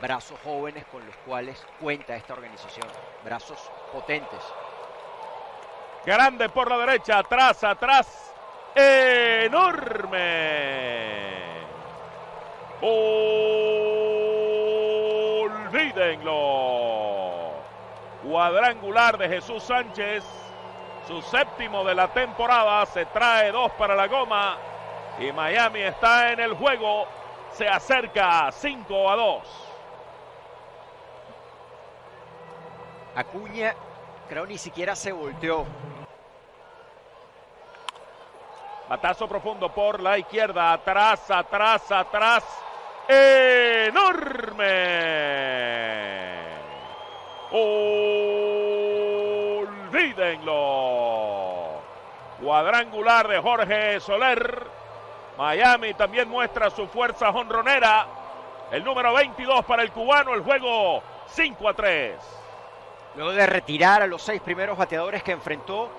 brazos jóvenes con los cuales cuenta esta organización, brazos potentes. Grande por la derecha, atrás, atrás, enorme. Olvídenlo. Cuadrangular de Jesús Sánchez, su séptimo de la temporada, se trae dos para la goma y Miami está en el juego, se acerca 5 a 2. Acuña creo ni siquiera se volteó. Batazo profundo por la izquierda, atrás, atrás, atrás. Enorme. Olvídenlo. Cuadrangular de Jorge Soler. Miami también muestra su fuerza jonronera. El número 22 para el cubano, el juego 5 a 3. Luego de retirar a los seis primeros bateadores que enfrentó,